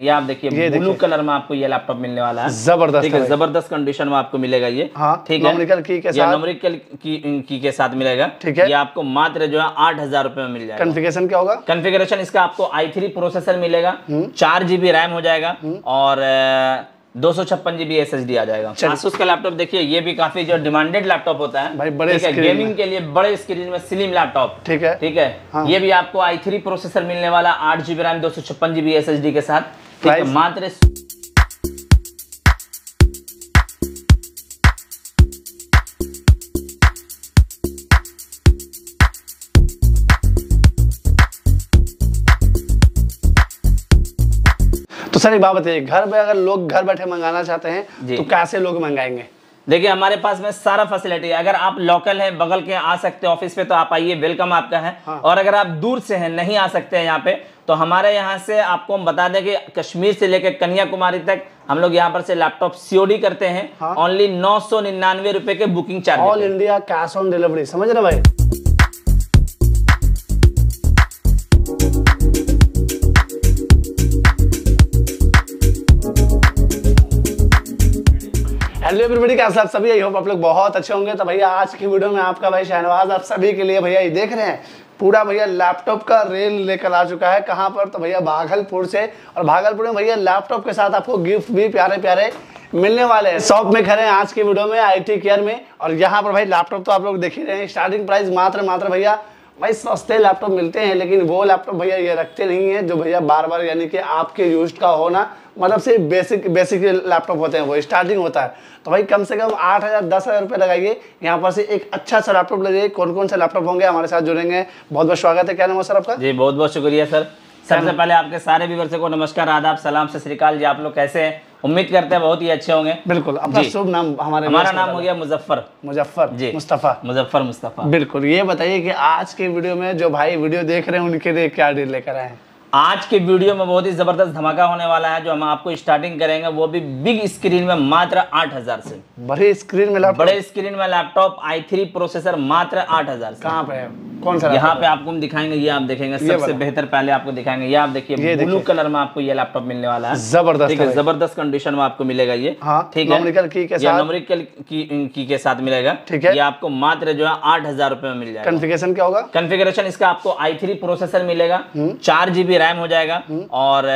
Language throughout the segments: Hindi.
ये आप देखिए ब्लू कलर में आपको ये लैपटॉप मिलने वाला है। ज़बरदस्त ठीक है ज़बरदस्त कंडीशन में आपको मिलेगा ये। हाँ, ठीक है? के साथ। की, की के साथ मिलेगा। ठीक है। ये आपको मात्र जो है आठ हज़ार रुपए में मिल जाएगा। कॉन्फ़िगरेशन क्या होगा? कॉन्फ़िगरेशन इसका आपको आई थ्री प्रोसेसर मिलेगा। हम्म। चार जीबी रैम हो जाएगा और दो सौ छप्पन जीबी एस एस डी आ जाएगा। Asus का लैपटॉप देखिए ये भी काफ़ी जो डिमांडेड लैपटॉप होता है। भाई, बड़े है गेमिंग के लिए बड़े स्क्रीन में स्लिम लैपटॉप ठीक है। ठीक है? हाँ। ये भी आपको i3 प्रोसेसर मिलने वाला आठ जीबी रैम दो सौ छप्पन जीबी एस एस डी के साथ? मात्र तो सर एक बात बताइए घर में अगर लोग घर बैठे मंगाना चाहते हैं तो कैसे लोग मंगाएँगे? देखिए हमारे पास में सारा फैसिलिटी है। अगर आप लोकल हैं बगल के आ सकते हैं ऑफ़िस पे तो आप आइए वेलकम आपका है। हाँ। और अगर आप दूर से हैं नहीं आ सकते हैं यहाँ पे तो हमारे यहाँ से आपको हम बता दें कि कश्मीर से लेकर कन्याकुमारी तक हम लोग यहाँ पर से लैपटॉप सीओडी करते हैं। हाँ। ओनली नौ सौ निन्यानवे रुपए के booking charge all India cash on delivery समझ रहे भाई? हेलो एवरीबॉडी कैसे आप सभी? आई होप आप लोग बहुत अच्छे होंगे। तो भैया आज की वीडियो में आपका भाई शहनवाज आप सभी के लिए भैया ये देख रहे हैं। पूरा भैया लैपटॉप का रेल लेकर आ चुका है। कहाँ पर? तो भैया भागलपुर से। और भागलपुर में भैया लैपटॉप के साथ आपको गिफ्ट भी प्यारे प्यारे मिलने वाले हैं। शॉप में खड़े हैं आज की वीडियो में आईटी केयर में। और यहाँ पर भाई लैपटॉप तो आप लोग देख ही रहे हैं। स्टार्टिंग प्राइस मात्र मात्र भैया भाई सस्ते लैपटॉप मिलते हैं, लेकिन वो लैपटॉप भैया ये रखते नहीं है, जो भैया बार बार यानी कि आपके यूज़ का होना मतलब सिर्फ़ बेसिक बेसिक लैपटॉप होते हैं, वो स्टार्टिंग होता है। तो भाई कम से कम आठ हज़ार, दस हज़ार रुपये लगाइए, यहाँ पर से एक अच्छा सा लैपटॉप लगाइए कौन कौन से लैपटॉप होंगे, हमारे साथ जुड़ेंगे। बहुत बहुत स्वागत है, क्या नाम है सर आपका? जी बहुत बहुत शुक्रिया सर। सबसे पहले आपके सारे व्यूवर्स को नमस्कार आदाब सलाम सत श्रीकाल जी। आप लोग कैसे हैं? उम्मीद करते हैं बहुत ही अच्छे होंगे। बिल्कुल अपना शुभ नाम हमारे हमारा नाम हो गया मुजफ्फर। मुजफ्फर जी। मुस्तफ़ा। मुजफ्फर मुस्तफ़ा। बिल्कुल ये बताइए कि आज के वीडियो में जो भाई वीडियो देख रहे हैं उनके लिए क्या डील लेकर आए हैं? आज के वीडियो में बहुत ही ज़बरदस्त धमाका होने वाला है जो हम आपको स्टार्टिंग करेंगे वो भी बिग स्क्रीन में मात्र आठ हज़ार से। बड़ी स्क्रीन में लैपटॉप बड़े स्क्रीन में लैपटॉप i3 प्रोसेसर मात्र आठ हज़ार से। कहाँ पे है? कौन सा यहाँ पे आपको हम दिखाएँगे ये आप देखेंगे सबसे बेहतर पहले आपको दिखाएँगे ये आप देखिए। ब्लू कलर में आपको ये लैपटॉप मिलने वाला है। ज़बरदस्त ठीक है ज़बरदस्त कंडीशन में आपको मिलेगा ये। हाँ, ठीक है? के ये साथ। की, की के साथ मिलेगा। ठीक है। ये आपको मात्र जो है आठ हज़ार रुपए में मिल जाएगा। कॉन्फ़िगरेशन क्या होगा? कन्फिगरेशन इसका आपको i3 प्रोसेसर मिलेगा। हम्म। चार जीबी रैम हो जाएगा। और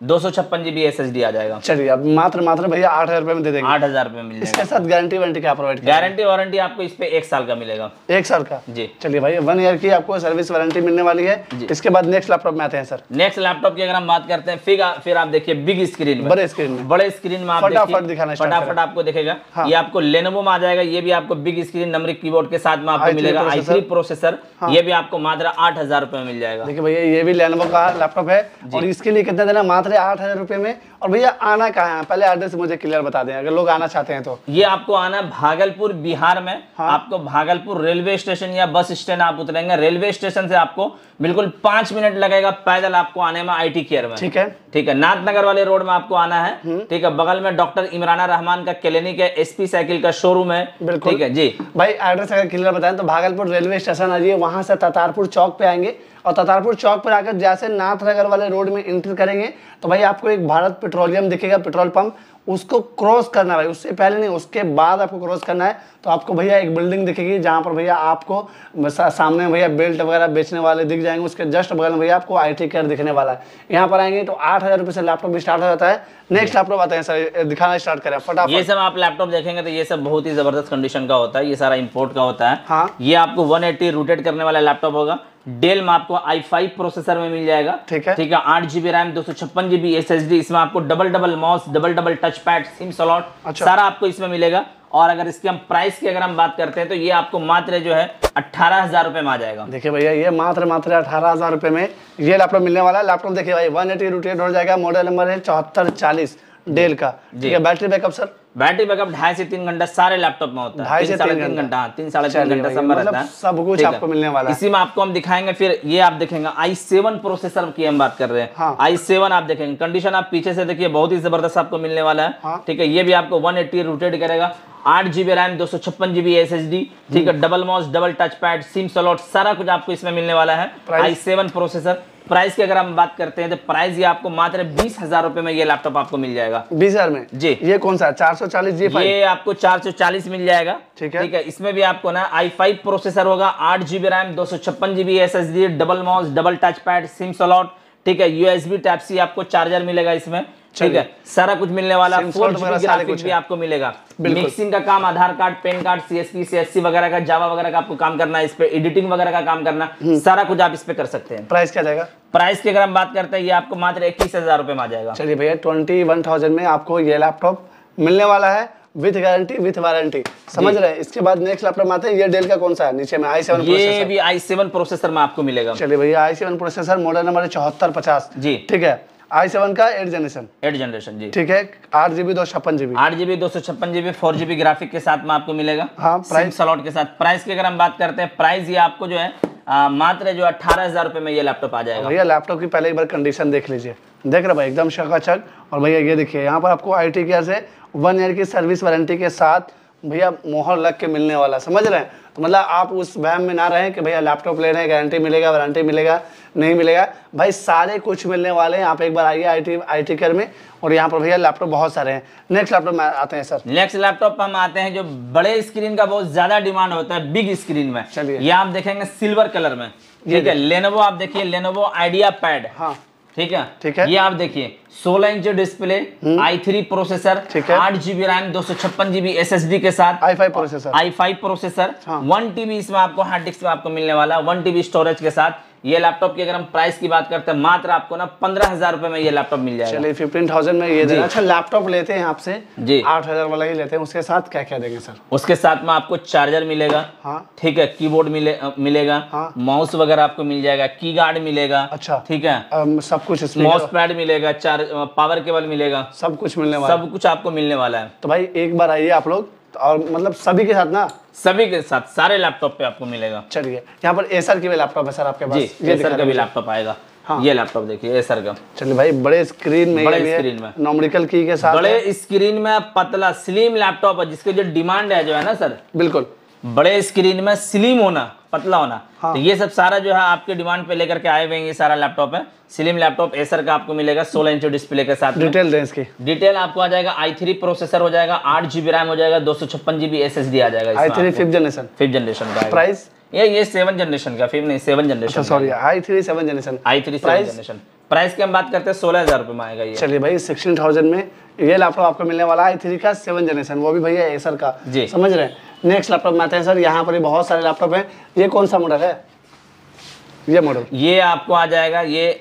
दो सौ छप्पन जीबी एस एस डी आ जाएगा। चलिए अब मात्र मात्र भैया आठ हज़ार में दे देंगे। आठ हज़ार रुपए में मिल इसके साथ गारंटी वारंटी क्या प्रोवाइड गारंटी वारंटी आपको इस पे एक साल का मिलेगा। एक साल का? जी। चलिए भाई वन ईयर की आपको सर्विस वारंटी मिलने वाली है। इसके बाद नेक्स्ट लैपटॉप में आते हैं सर नेक्स्ट लैपटॉप की अगर हम बात करते हैं फिर फिर आप देखिए बिग स्क्रीन बड़े स्क्रीन में। बड़े स्क्रीन में आप फटाफट दिखाना फटाफट आपको दिखेगा। हाँ। ये आपको लेनोवो में आ जाएगा। ये भी आपको बिग स्क्रीन नंबरिक कीबोर्ड के साथ में आपको मिलेगा। आई प्रोसेसर। प्रोसेसर ये भी आपको मात्र आठ हज़ार रुपए में मिल जाएगा। देखिए भैया ये भी लेनोवो का लैपटॉप है। और इसके लिए कितना देना मात्र आठ हज़ार रुपये में। और भैया आना कहाँ है? पहले एड्रेस मुझे क्लियर बता दें। अगर लोग आना चाहते हैं तो। ये आपको आना भागलपुर बिहार में। हाँ। आपको भागलपुर रेलवे स्टेशन या बस स्टैंड आप उतरेंगे। रेलवे स्टेशन से आपको बिल्कुल पाँच मिनट लगेगा पैदल आपको आने में आईटी केयर में। ठीक है। ठीक है। नाथनगर वाले रोड में आपको आना है। ठीक है। बगल में डॉक्टर इमराना रहमान का क्लिनिक है एसपी साइकिल का शोरूम है। बिल्कुल। ठीक है। जी। भाई एड्रेस अगर क्लियर बताएँ तो भागलपुर रेलवे स्टेशन आ जाइए। वहाँ से ततारपुर चौक पे आएँगे। और ततारपुर चौक पर आकर जैसे नाथनगर वाले रोड में एंटर करेंगे तो भाई आपको एक भारत पेट्रोलियम दिखेगा, पेट्रोल पंप। उसको क्रॉस करना भाई उससे पहले नहीं उसके बाद आपको क्रॉस करना है। तो आपको भैया एक बिल्डिंग दिखेगी जहाँ पर भैया आपको सामने भैया बेल्ट वगैरह बेचने वाले दिख जाएँगे। उसके जस्ट बगल में भैया आपको आई टी केयर दिखने वाला है। यहाँ पर आएँगे तो आठ हज़ार रुपये से लैपटॉप स्टार्ट हो जाता है। नेक्स्ट लैपटॉप आते हैं सर दिखाना स्टार्ट करें फटाफट। ये सब आप लैपटॉप देखेंगे तो ये सब बहुत ही ज़बरदस्त कंडीशन का होता है। ये सारा इंपोर्ट का होता है। हाँ। ये आपको 180 रोटेट करने वाला लैपटॉप होगा। डेल में आपको i5 प्रोसेसर में मिल जाएगा। ठीक है। ठीक है आठ जीबी रैम दो सौ छप्पन जीबी एस एस डी इसमें आपको double double mouse double double touch pad sim slot अच्छा। सारा आपको इसमें मिलेगा। और अगर इसकी हम प्राइस की अगर हम बात करते हैं तो ये आपको मात्र जो है अट्ठारह हज़ार रुपए में आ जाएगा। देखिए भैया ये मात्र मात्र अठारह हज़ार रुपए में ये लैपटॉप मिलने वाला है। लैपटॉप देखिए भाई वन एटी रोटेट हो जाएगा मॉडल नंबर है चौहत्तर चालीस डेल का। ठीक है battery backup sir battery backup ढाई से तीन घंटा सारे लैपटॉप में होता है। तीन साढ़े तीन घंटा। हाँ, तीन साढ़े तीन घंटा सब मतलब रहता है। सब कुछ आपको मिलने वाला इसी में आपको हम दिखाएँगे फिर ये आप देखेंगे आई सेवन प्रोसेसर की हम बात कर रहे हैं। हाँ। आई सेवन आप देखेंगे कंडीशन आप पीछे से देखिए बहुत ही ज़बरदस्त आपको मिलने वाला है। हाँ। ठीक है ये भी आपको वन एट्टी रोटेट करेगा। आठ जीबी रैम दो सौ छप्पन जीबी एस एस डी ठीक है double mouse double touch pad sim slot सारा कुछ आपको इसमें मिलने वाला है। आई सेवन प्रोसेसर प्राइस की अगर हम बात करते हैं तो प्राइस ये आपको मात्र बीस हज़ार रुपए में ये लैपटॉप आपको मिल जाएगा। बीस हज़ार में? जी। ये कौन सा चार सौ चालीस जी ये आपको 440 मिल जाएगा। ठीक है। ठीक है इसमें भी आपको ना आई फाइव प्रोसेसर होगा आठ जीबी रैम दो सौ छप्पन GB S S D double mouse double touch pad sim slot ठीक है यूएसबी टाइप सी आपको चार्जर मिलेगा इसमें ठीक है? सारा कुछ मिलने वाला फोर जीबी भी आपको मिलेगा। मिक्सिंग का काम Aadhaar card PAN card CSP CSC वगैरह का जावा वगैरह का आपको काम करना है इस पे एडिटिंग वगैरह का काम करना हम्म। सारा कुछ आप इस पे कर सकते हैं। प्राइस क्या जाएगा? प्राइस की अगर हम बात करते हैं ये आपको मात्र इक्कीस हज़ार रुपए में आ जाएगा। चलिए भैया ट्वेंटी वन थाउज़ेंड में आपको ये लैपटॉप मिलने वाला है। विथ गारंटी विथ वारंटी समझ रहे? हैं इसके बाद नेक्स्ट लैपटॉप आते हैं ये डेल का कौन सा है? नीचे में आई सेवन ये भी आई सेवन प्रोसेसर में आपको मिलेगा। चलिए भैया I seven processor model number चौहत्तर पचास। जी। ठीक है? आई सेवन का एट जनरेशन एट जनरेशन जी। ठीक है? आठ जीबी दो छप्पन जीबी आठ जीबी दो सौ छप्पन जीबी फोर जीबी ग्राफिक के साथ में आपको मिलेगा। हाँ, प्राइस? स्लॉट के साथ। प्राइस की अगर हम बात करते हैं प्राइस ये आपको जो है मात्र जो अठारह हज़ार रुपए में ये लैपटॉप आ जाएगा। भैया लैपटॉप की पहले एक बार कंडीशन देख लीजिए। देख रहे भाई, एकदम शकाचक और भैया, ये देखिए, यहाँ पर आपको आई टी केयर से वन ईयर की सर्विस वारंटी के साथ भैया मोहर लग के मिलने वाला समझ रहे हैं? तो मतलब आप उस वहम में ना रहें कि भैया लैपटॉप ले रहे हैं गारंटी मिलेगा वारंटी मिलेगा नहीं मिलेगा। भाई सारे कुछ मिलने वाले हैं आप एक बार आइए आई टी आई टी केयर में और यहाँ पर भैया लैपटॉप बहुत सारे हैं। नेक्स्ट लैपटॉप में आते हैं सर नेक्स्ट लैपटॉप हम आते हैं जो बड़े स्क्रीन का बहुत ज़्यादा डिमांड होता है बिग स्क्रीन में। चलिए। ये आप देखेंगे सिल्वर कलर में। ठीक है लेनोवो आप देखिए लेनोवो आइडिया पैड हाँ। ठीक है ठीक है। ये आप देखिए 16 inch display I three processor. आठ जीबी रैम दो सौ छप्पन जीबी एस एस डी के साथ I five processor I five processor. One TB इसमें आपको हार्ड डिस्क में आपको मिलने वाला वन टीबी स्टोरेज के साथ ये लैपटॉप की अगर हम प्राइस की बात करते हैं मात्र आपको ना पंद्रह हज़ार रुपए में ये लैपटॉप मिल जाएगा। चलिए फिफ्टीन थाउज़ेंड में ये। अच्छा लैपटॉप लेते हैं आपसे। जी। आठ हज़ार वाला ही लेते हैं। उसके साथ क्या क्या देंगे सर? उसके साथ में आपको चार्जर मिलेगा। हाँ। ठीक है कीबोर्ड मिले मिलेगा। हाँ। माउस वगैरह आपको मिल जाएगा। की गार्ड मिलेगा। अच्छा। ठीक है। सब कुछ माउस पैड मिलेगा चार पावर केबल मिलेगा। सब कुछ मिलने वाला। सब कुछ आपको मिलने वाला है। तो भाई एक बार आइए आप लोग। और मतलब सभी के साथ ना? सभी के साथ सारे लैपटॉप पे आपको मिलेगा। चलिए यहाँ पर एसर की भी लैपटॉप है सर आपके पास। जी एसर का भी लैपटॉप आएगा। हाँ। ये लैपटॉप देखिए एसर का। चलिए भाई बड़े स्क्रीन में बड़े स्क्रीन में। नॉमरिकल की के साथ बड़े स्क्रीन में पतला स्लिम लैपटॉप है जिसके जो डिमांड है जो है ना सर बिल्कुल। बड़े स्क्रीन में स्लिम होना पतला होना। हाँ। तो ये सब सारा जो है आपके डिमांड पे लेकर के आए हुए हैं ये सारा लैपटॉप है। स्लिम लैपटॉप एसर का आपको मिलेगा 16 इंच डिस्प्ले के साथ डिटेल दें इसकी। डिटेल आपको आ जाएगा आई थ्री प्रोसेसर हो जाएगा आठ जीबी रैम हो जाएगा दो सौ छप्पन जीबी एस एस डी आ जाएगा I three fifth generation fifth generation का प्राइस ये ये सेवन जनरेशन का फिफ्थ नहीं seven generation sorry I three seven generation I three seven generation price की हम बात करते हैं सोलह हज़ार रुपये में आएगा ये। चलिए भाई सिक्सटीन थाउज़ेंड में ये लैपटॉप आपको मिलने वाला है थ्री का सेवन जनरेशन वो भी भैया एसर का। जी। समझ रहे हैं? नेक्स्ट लैपटॉप में आते हैं सर यहाँ पर बहुत सारे लैपटॉप हैं। ये कौन सा मॉडल है? ये मॉडल ये आपको आ जाएगा ये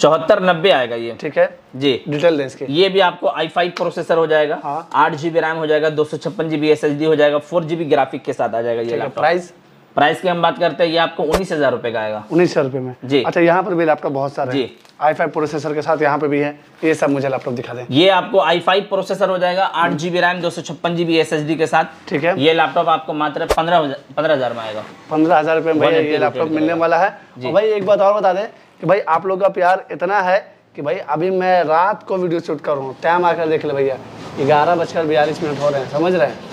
चौहत्तर नब्बे आएगा ये। ठीक है? जी। डिटेल दें इसकी। ये भी आपको i5 प्रोसेसर हो जाएगा हाँ। आठ जीबी रैम हो जाएगा दो सौ छप्पन जीबी एस हो जाएगा फोर जीबी ग्राफिक के साथ आ जाएगा ये प्राइस प्राइस की हम बात करते हैं ये आपको उन्नीस हज़ार रुपए का आएगा। उन्नीस सौ रुपये में? जी। अच्छा यहाँ पर भी लैपटॉप बहुत सारे जी। आई फाइव प्रोसेसर के साथ यहाँ पे भी है। ये सब मुझे लैपटॉप दिखा दें। ये आपको आई फाइव प्रोसेसर हो जाएगा आठ जीबी रैम दो सौ छप्पन जीबी एस एस डी के साथ। ठीक है। ये लैपटॉप आपको मात्र पंद्रह पंद्रह हज़ार में आएगा। पंद्रह हज़ार रुपये में ये लैपटॉप मिलने वाला है। और भाई एक बात और बता दें कि भाई आप लोग का प्यार इतना है कि भाई अभी मैं रात को वीडियो शूट कर रहा हूँ। टाइम आकर देख ले भैया। ग्यारह बजकर बयालीस मिनट हो रहे हैं समझ रहे हैं?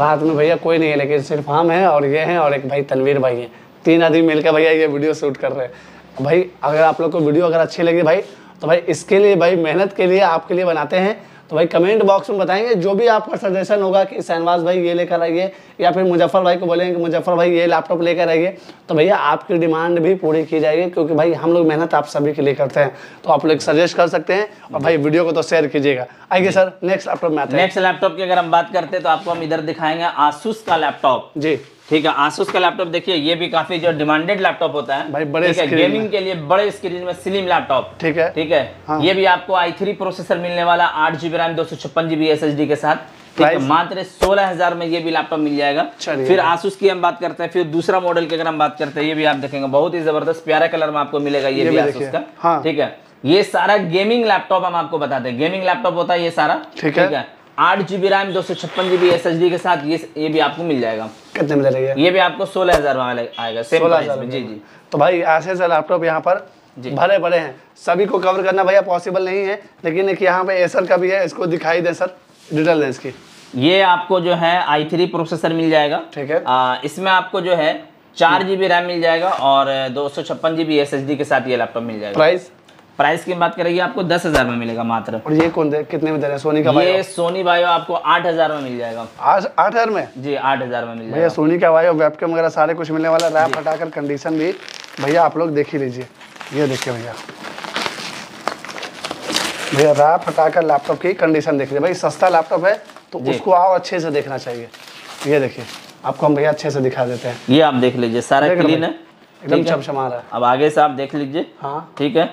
रात में भैया कोई नहीं है, लेकिन सिर्फ़ हम हैं और ये हैं और एक भाई तनवीर भाई हैं। तीन आदमी मिलकर भैया ये वीडियो शूट कर रहे हैं। भाई, अगर आप लोग को वीडियो अगर अच्छी लगी भाई तो भाई इसके लिए, भाई मेहनत के लिए आपके लिए बनाते हैं। तो भाई कमेंट बॉक्स में बताएँगे जो भी आपका सजेशन होगा कि शहनवाज भाई ये लेकर आइए या फिर मुजफ्फर भाई को बोलेंगे कि मुजफ्फर भाई ये लैपटॉप लेकर आइए तो भैया आपकी डिमांड भी पूरी की जाएगी क्योंकि भाई हम लोग मेहनत आप सभी के लिए करते हैं। तो आप लोग सजेस्ट कर सकते हैं और भाई वीडियो को तो शेयर कीजिएगा। आइए सर नेक्स्ट लैपटॉप में आते हैं। नेक्स्ट लैपटॉप की अगर हम बात करते हैं तो आपको हम इधर दिखाएँगे आसूस का लैपटॉप जी। ठीक है आसूस का लैपटॉप देखिए ये भी काफ़ी जो डिमांडेड लैपटॉप होता है भाई बड़े ठीक है गेमिंग के लिए बड़े स्क्रीन में स्लिम लैपटॉप ठीक है ठीक है हाँ। ये भी आपको आई थ्री प्रोसेसर मिलने वाला आठ जीबी रैम दो सौ छप्पन जीबी एस के साथ ठीक है मात्र सोलह हज़ार में ये भी लैपटॉप मिल जाएगा फिर आसूस की हम बात करते हैं फिर दूसरा मॉडल की अगर हम बात करते हैं ये भी आप देखेंगे बहुत ही ज़बरदस्त प्यारा कलर में आपको मिलेगा ये, ये भी भी आसूस का हाँ। ठीक है ये सारा गेमिंग लैपटॉप हम आपको बताते हैं गेमिंग लैपटॉप होता है ये सारा ठीक है। आठ जीबी रैम दो सौ छप्पन जीबी एस के साथ ये ये भी आपको मिल जाएगा। कितने में ले रही है ये भी आपको सोलह हज़ार में आएगा सेम सोलह हज़ार जी जी। तो भाई ऐसे ऐसे लैपटॉप यहाँ पर जी। भरे पड़े हैं। सभी को कवर करना भैया पॉसिबल नहीं है लेकिन एक यहाँ पे एसर का भी है इसको दिखाई दे सर डिटेल दें इसकी ये आपको जो है i3 प्रोसेसर मिल जाएगा। ठीक है। आ, इसमें आपको जो है चार जीबी रैम मिल जाएगा और दो सौ छप्पन जीबी एस के साथ ये लैपटॉप मिल जाएगा। प्राइस प्राइस की बात करेगी आपको दस हज़ार में मिलेगा मात्र। और ये कौन दे कितने में दे रहे हैं? सोनी का भाई ये सोनी बायो आपको आठ हज़ार में मिल जाएगा। आज आठ हज़ार में? जी आठ हज़ार में मिल भैया जाएगा। सोनी का वाई वेबकैम वगैरह सारे कुछ मिलने वाला रैप हटाकर कंडीशन भी भैया आप लोग देख ही लीजिए। ये देखिए भैया। भैया रैप हटाकर लैपटॉप की कंडीशन देख लीजिए। भाई सस्ता लैपटॉप है तो उसको और अच्छे से देखना चाहिए। ये देखिए आपको हम भैया अच्छे से दिखा देते हैं। ये आप देख लीजिए सारा क्लीन है। एकदम चमचमा रहा है। अब आगे से आप देख लीजिए। हाँ। ठीक है?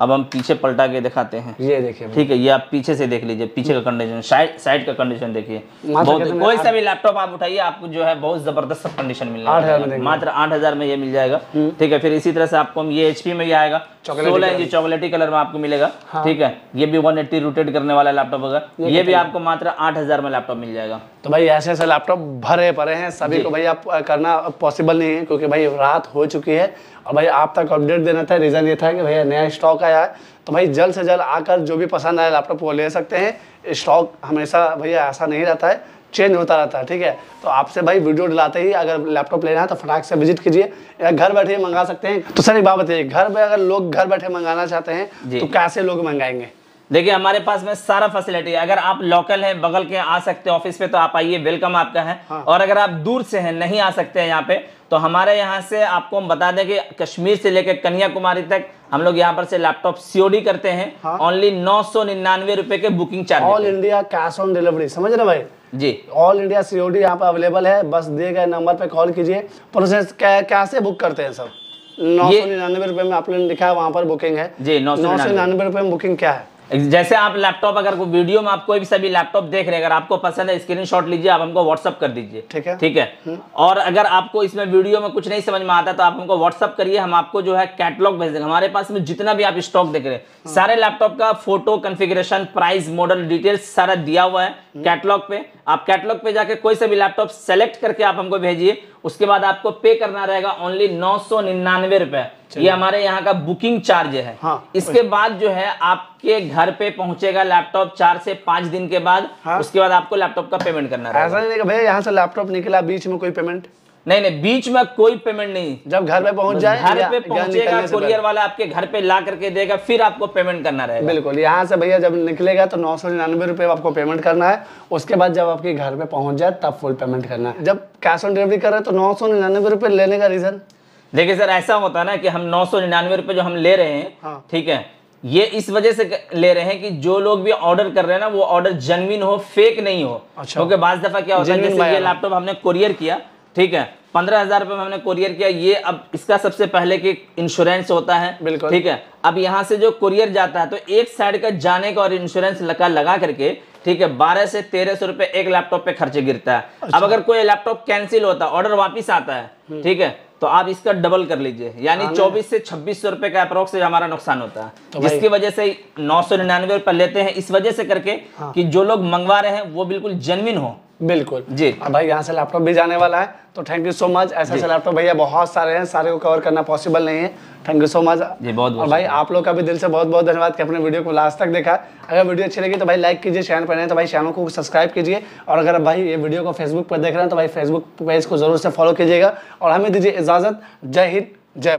अब हम पीछे पलटा के दिखाते हैं। ये देखिए ठीक है ये आप पीछे से देख लीजिए पीछे का कंडीशन साइड साइड का कंडीशन देखिए। कोई सा भी लैपटॉप आप उठाइए आपको जो है बहुत ज़बरदस्त कंडीशन मिलना आठ वाला हज़ार में है मात्र आठ हज़ार में ये मिल जाएगा। ठीक है फिर इसी तरह से आपको हम ये एचपी में ही आएगा। सोलह इंच चॉकलेटी कलर में आपको मिलेगा ठीक है? ये भी वन एट्टी रोटेट करने वाला लैपटॉप होगा। ये भी आपको मात्र आठ हज़ार में लैपटॉप मिल जाएगा। तो भाई ऐसे ऐसे लैपटॉप भरे पड़े हैं सभी को भाई आप करना पॉसिबल नहीं है क्योंकि भाई रात हो चुकी है और भाई आप तक अपडेट देना था रीज़न ये था कि भैया नया स्टॉक आया है। तो भाई जल्द से जल्द आकर जो भी पसंद आया लैपटॉप वो ले सकते हैं। स्टॉक हमेशा भैया ऐसा नहीं रहता है। चेंज होता रहता है ठीक है? तो आपसे भाई वीडियो डलाते ही अगर लैपटॉप लेना है तो फटाक से विज़िट कीजिए। या घर बैठे मंगा सकते हैं। तो सर एक बात बताइए घर में अगर लोग घर बैठे मंगाना चाहते हैं तो कैसे लोग मंगाएँगे? देखिए हमारे पास में सारा फैसिलिटी है। अगर आप लोकल हैं बगल के आ सकते हैं ऑफ़िस पे तो आप आइए वेलकम आपका है। हाँ। और अगर आप दूर से हैं नहीं आ सकते हैं यहाँ पे तो हमारे यहाँ से आपको हम बता दें कि कश्मीर से लेकर कन्याकुमारी तक हम लोग यहाँ पर से लैपटॉप सीओडी करते हैं। ओनली नौ सौ निन्यानवे रुपए के booking charge all India cash on delivery समझ रहे भाई? जी। ऑल इंडिया सीओडी यहाँ पे अवेलेबल है। बस दिए गए नंबर पे कॉल कीजिए। प्रोसेस कैसे बुक करते हैं सब? नौ सौ निन्यानवे रुपए में आपने लिखा है वहाँ पर बुकिंग है। जी नौ नौ सौ निन्यानवे रुपये में बुकिंग क्या है? जैसे आप लैपटॉप अगर कोई वीडियो में आप कोई भी सभी लैपटॉप देख रहे हैं अगर आपको पसंद है स्क्रीनशॉट लीजिए आप हमको व्हाट्सअप कर दीजिए। ठीक है। ठीक है? और अगर आपको इसमें वीडियो में कुछ नहीं समझ में आता तो आप हमको व्हाट्सअप करिए हम आपको जो है कैटलॉग भेज देंगे। हमारे पास में जितना भी आप स्टॉक देख रहे हैं सारे लैपटॉप का photo configuration price model details सारा दिया हुआ है कैटलॉग पे। आप कैटलॉग पे जाके कोई से भी लैपटॉप सेलेक्ट करके आप हमको भेजिए उसके बाद आपको पे करना रहेगा ओनली नौ सौ निन्यानवे रुपए। ये हमारे यहाँ का बुकिंग चार्ज है। हाँ। इसके बाद जो है आपके घर पे पहुंचेगा लैपटॉप चार से पाँच दिन के बाद। हाँ। उसके बाद आपको लैपटॉप का पेमेंट करना ऐसा नहीं भैया यहाँ से लैपटॉप निकला बीच में कोई पेमेंट नहीं नहीं बीच में कोई पेमेंट नहीं। जब घर पे पहुँच जाए घर पे पहुंचेगा कुरियर वाला आपके घर पे ला करके देगा फिर आपको पेमेंट करना रहेगा। बिल्कुल यहाँ से भैया जब निकलेगा तो नौ सौ निन्यानवे रुपये आपको पेमेंट करना है। उसके बाद जब आपके घर पे पहुँच जाए तब फुल पेमेंट करना है। जब कैश ऑन डिलीवरी कर रहे हैं तो नौ सौ निन्यानवे रुपये लेने का रीज़न देखिए सर ऐसा होता है ना कि हम नौ सौ निन्यानवे रुपए जो हम ले रहे हैं हाँ। ठीक है ये इस वजह से ले रहे हैं कि जो लोग भी ऑर्डर कर रहे हैं ना वो ऑर्डर जेनविन हो फेक नहीं हो अच्छा। क्योंकि बाज दफ़ा क्या होता है जैसे ये लैपटॉप हमने कोरियर किया ठीक है पंद्रह हज़ार रुपए में हमने कोरियर किया। ये अब इसका सबसे पहले की इंश्योरेंस होता है। बिल्कुल। ठीक है? अब यहाँ से जो कोरियर जाता है तो एक साइड का जाने का और इंश्योरेंस लगा लगा करके ठीक है बारह से तेरह सौ रुपए एक लैपटॉप पे खर्चे गिरता है। अच्छा। अब अगर कोई लैपटॉप कैंसिल होता है ऑर्डर वापिस आता है ठीक है तो आप इसका डबल कर लीजिए। यानी चौबीस से छब्बीस सौ रुपए का अप्रोक्स हमारा नुकसान होता है। तो जिसकी वजह से नौ सौ निन्यानवे रुपए लेते हैं इस वजह से करके हाँ। कि जो लोग मंगवा रहे हैं वो बिल्कुल जेनविन हो। बिल्कुल। जी। अब भाई यहाँ से लैपटॉप भी जाने वाला है तो थैंक यू सो मच ऐसे ऐसे लैपटॉप भैया बहुत सारे हैं सारे को कवर करना पॉसिबल नहीं है। थैंक यू सो मच जी, बहुत बहुत और भाई आप लोग का भी दिल से बहुत बहुत धन्यवाद कि अपने वीडियो को लास्ट तक देखा। अगर वीडियो अच्छी लगी तो भाई लाइक कीजिए चैनल पर नहीं तो भाई चैनल को सब्सक्राइब कीजिए। और अगर भाई ये वीडियो को फेसबुक पर देख रहे हैं तो भाई फेसबुक पेज को ज़रूर से फॉलो कीजिएगा। और हमें दीजिए इजाज़त। जय हिंद।